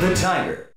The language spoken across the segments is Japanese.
The tiger.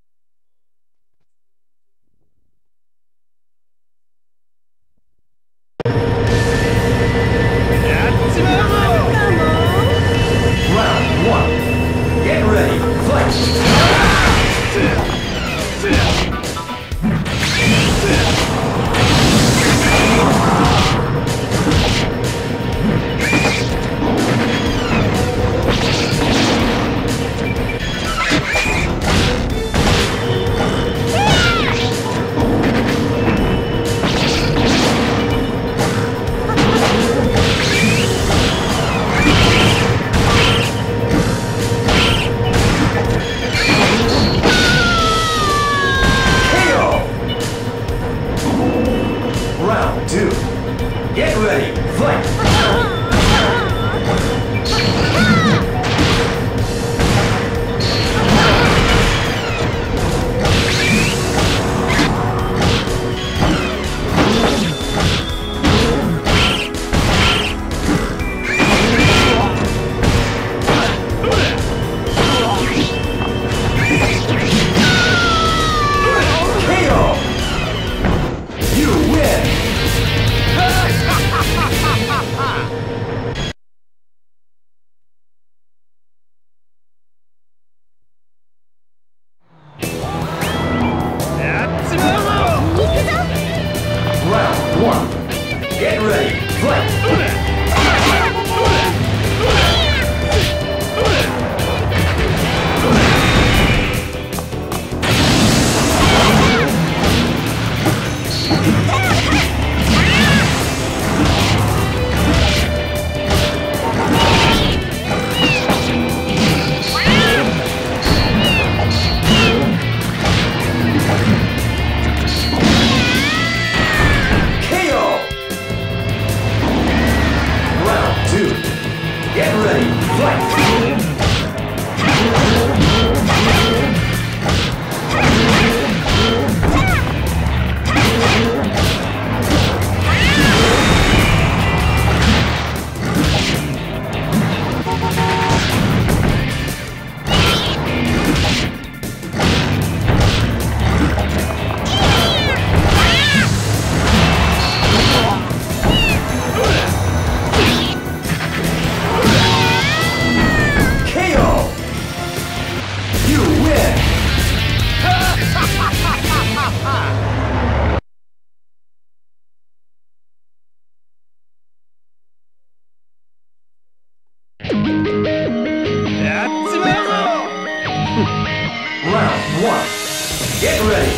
Get ready,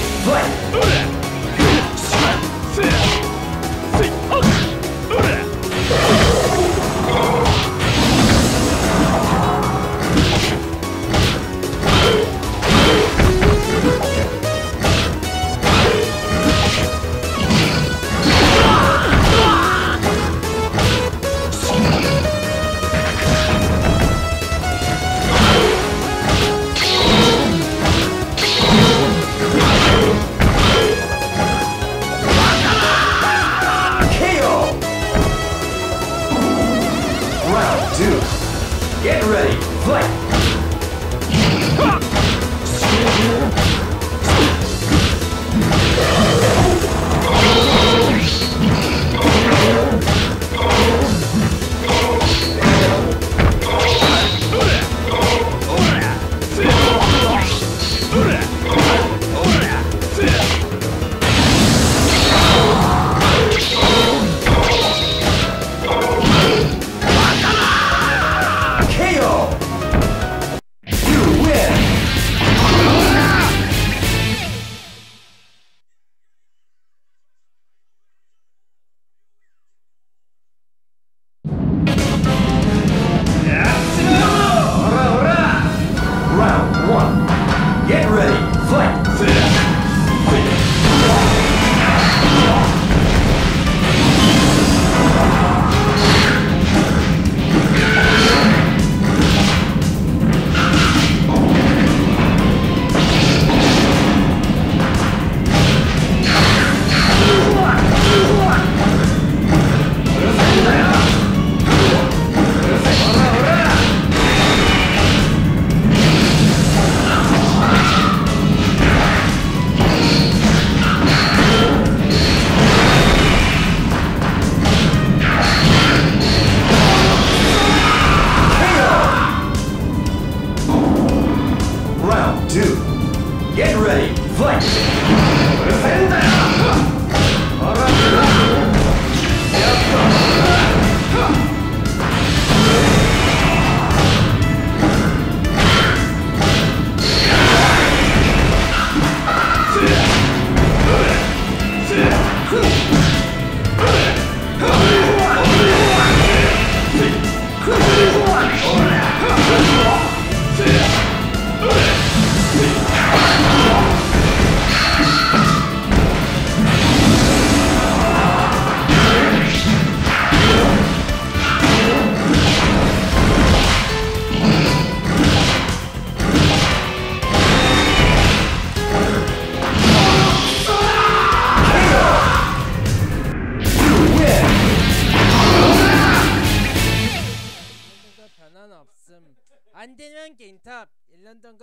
do. Get ready, fight!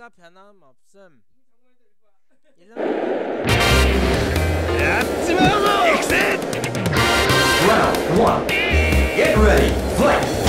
1년 동과 변화는 없음. 1년 Round one. Get ready, fight!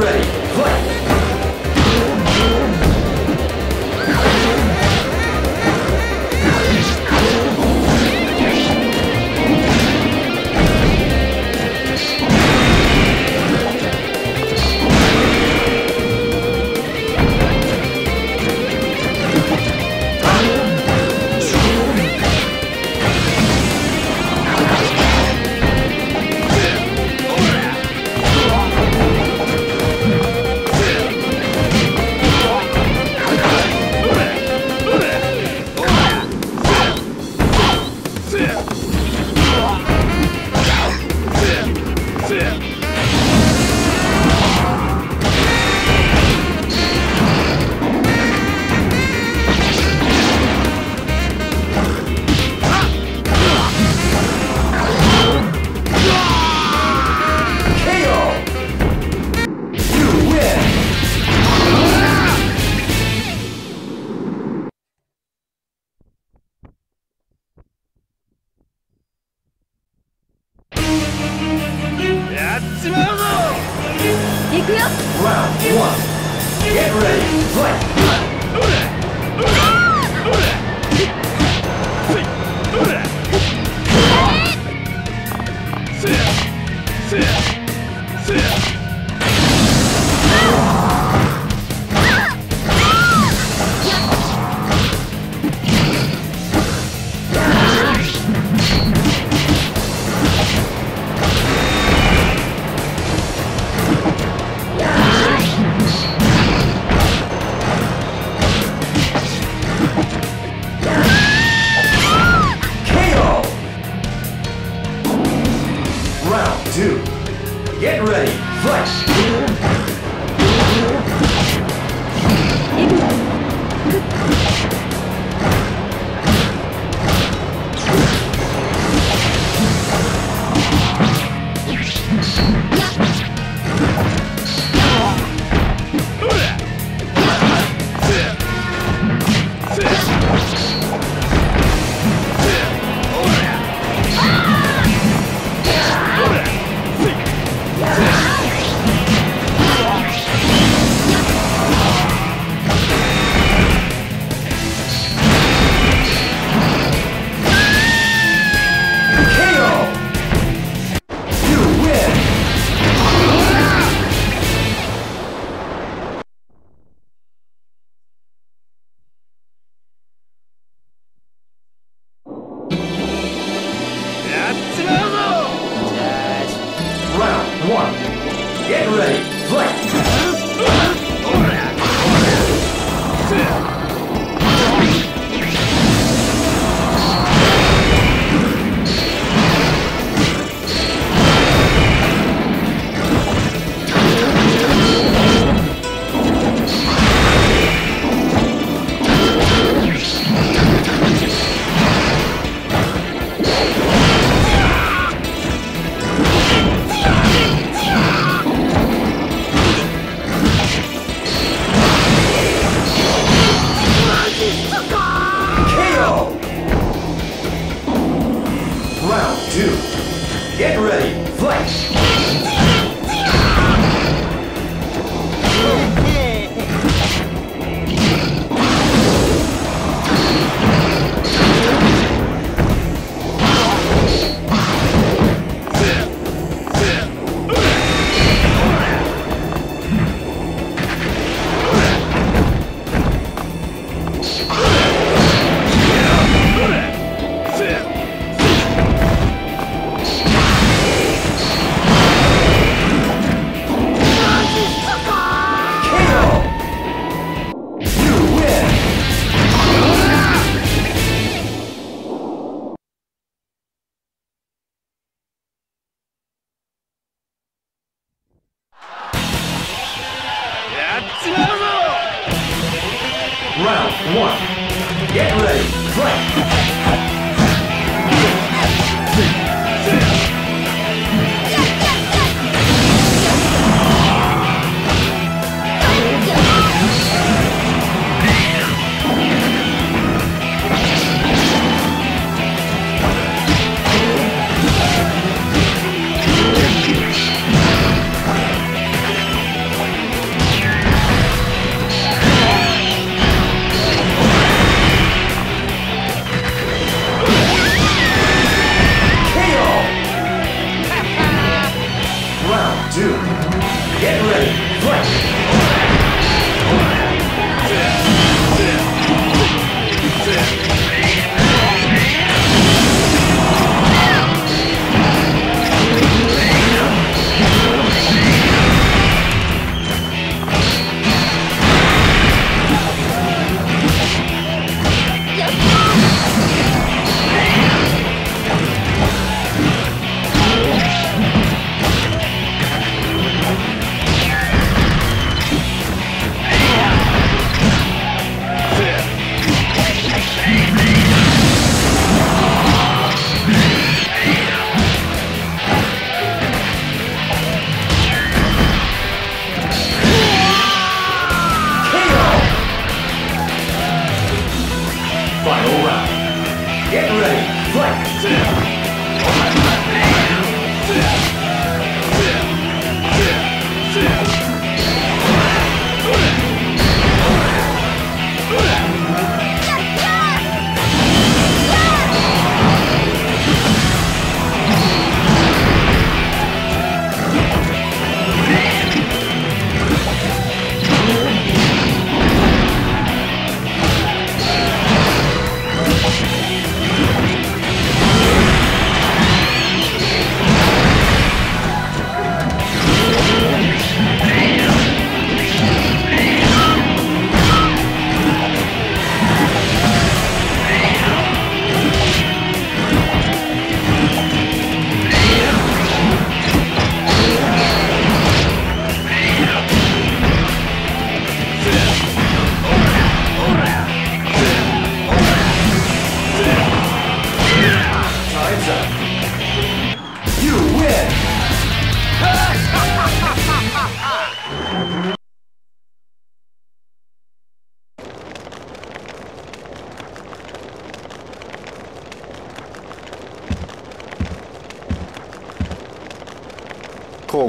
Ready,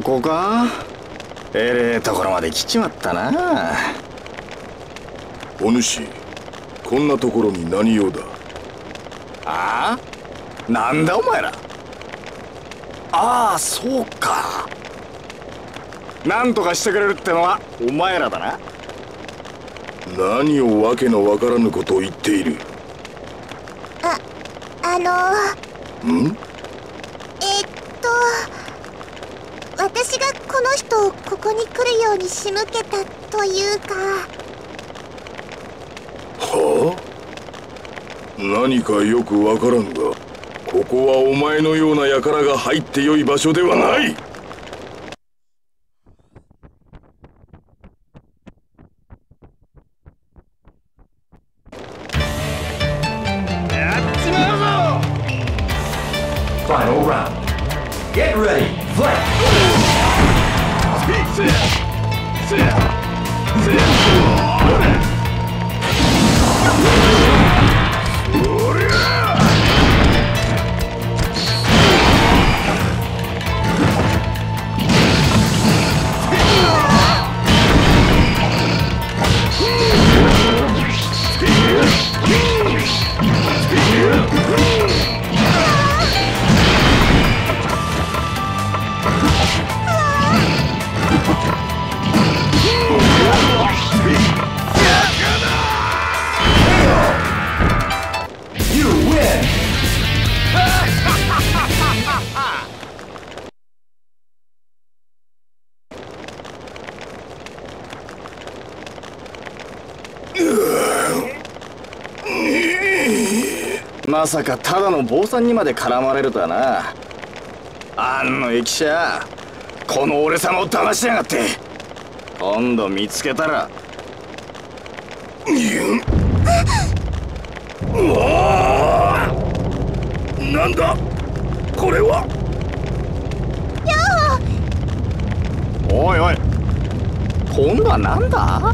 ここか？えれえところまで来ちまったな。お主こんなところに何用だ？ああ？なんだお前ら？ああそうか。なんとかしてくれるってのはお前らだな。何をわけのわからぬことを言っている？あのん？えっと私がこの人をここに来るように仕向けたというか。はあ？何かよくわからんがここはお前のような輩が入ってよい場所ではない。まさかただの坊さんにまで絡まれるとはな。あんの駅舎この俺様を騙しやがって。今度見つけたら。うわーなんだ？これは？おいおい。今度はなんだ？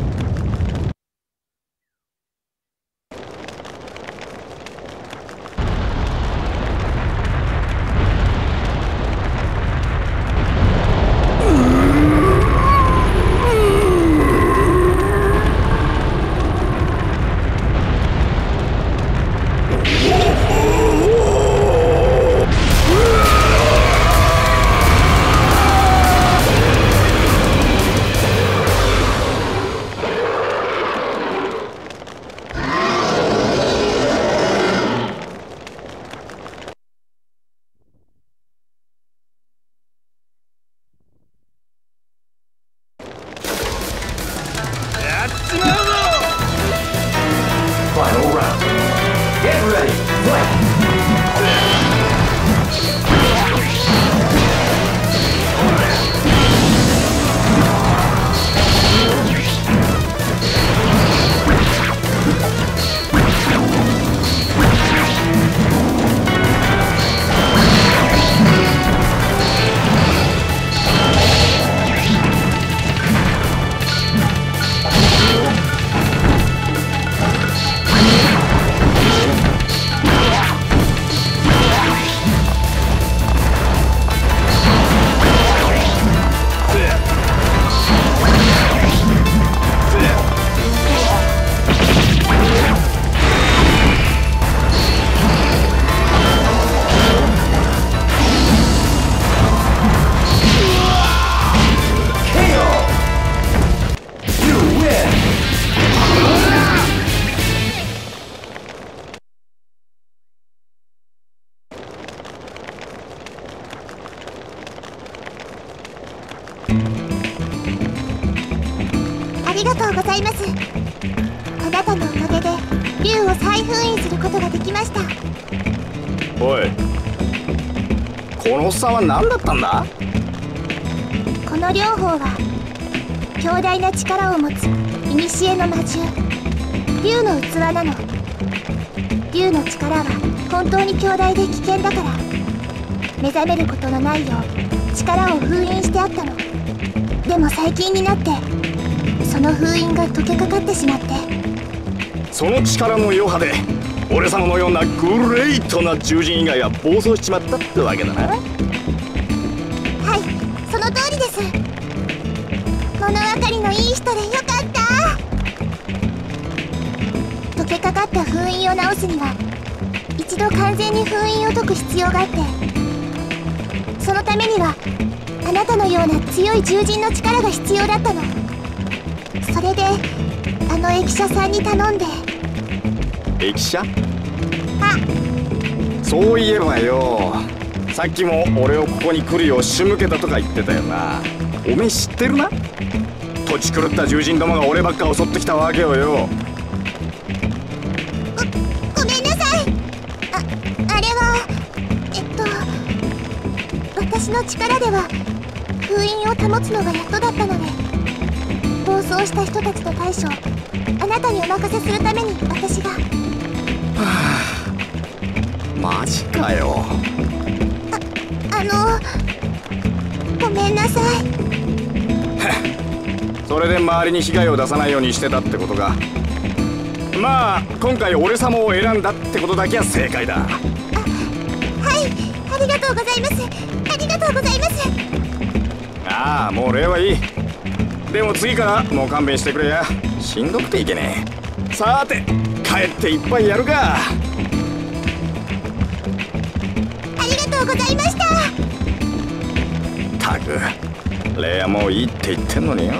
おい。このおっさんは何だったんだ？この両方は強大な力を持つ古の魔獣。竜の器なの。竜の力は本当に強大で危険だから。目覚めることのないよう力を封印してあったの。でも最近になってその封印が解けかかってしまって。その力の余波で俺様のようなグレイトな獣人以外は暴走しちまったってわけだな。はいその通りです。物分かりのいい人でよかった。解けかかった封印を直すには一度完全に封印を解く必要があってそのためにはあなたのような強い獣人の力が必要だったの。それであの駅舎さんに頼んで駅舎？そういえばよ。さっきも俺をここに来るよう仕向けたとか言ってたよな。おめえ知ってるな？土地狂った獣人どもが俺ばっか襲ってきたわけよよ。ごめんなさい。ああれはえっと私の力では封印を保つのがやっとだったので暴走した人たちと対処あなたにお任せするために私が。マジかよ。あのごめんなさい。それで周りに被害を出さないようにしてたってことか。まあ今回俺様を選んだってことだけは正解だ。はい。ありがとうございます。ありがとうございます。ああもう礼はいい。でも次からもう勘弁してくれや。しんどくていけねえ。さーて帰っていっぱいやるか。ありがとうございました。たくレイはもういいって言ってんのによ